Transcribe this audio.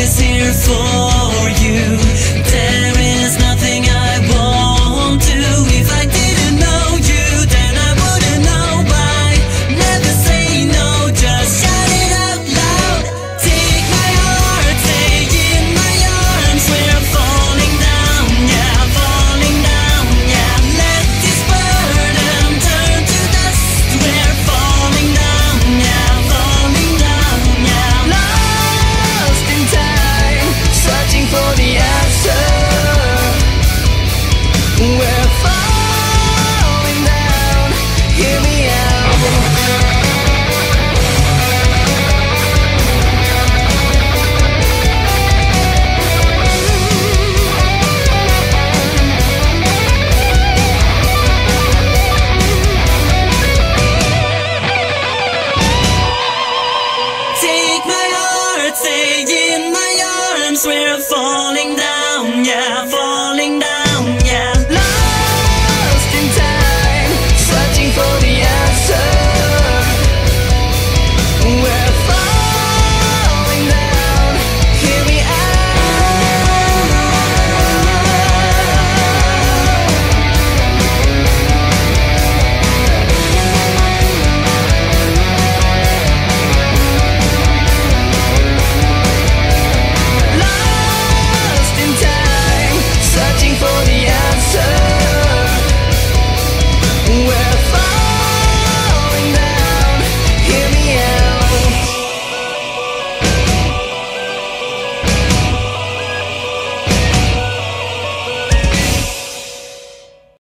always here for you. swear we're falling.